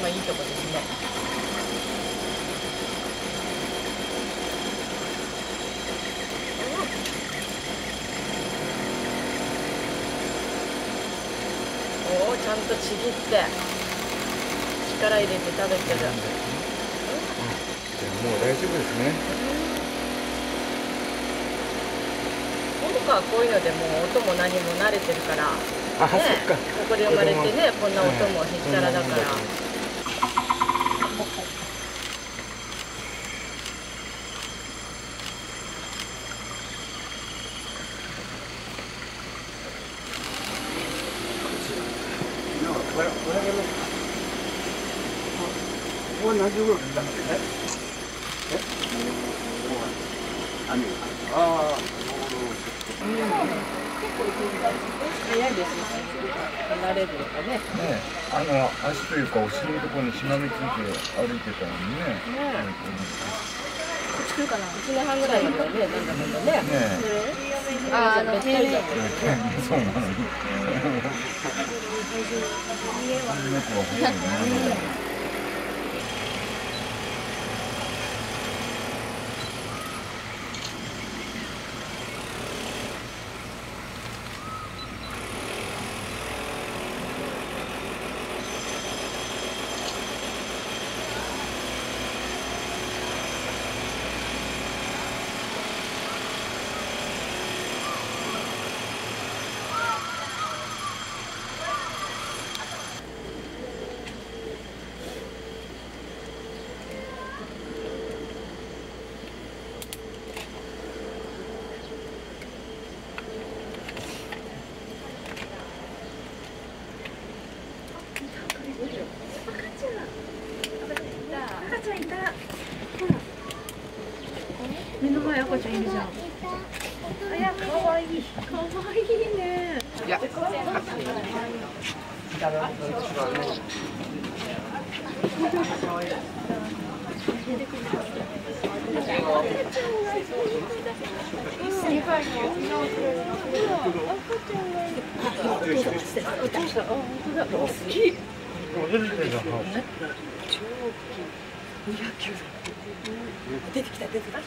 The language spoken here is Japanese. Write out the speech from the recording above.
まあいいとこですね。おおちゃんとちぎって。力入れて食べてる。もう大丈夫ですね。桃子はこういうのでもう音も何も慣れてるから。あ、ね。ここで生まれてねこんな音もへったらだから、これ何時頃来たんですかえああ早いですよ慣れるのがねねあの足というかお尻のところにしがみついて歩いてたのにねね作るかな1年半ぐらいまではねなんだかんだねねああべったりだったそうなの家は。赤ちゃん。い。た目の前赤ちゃんいるじゃんあいや可愛い可愛いね出てきた出てきた。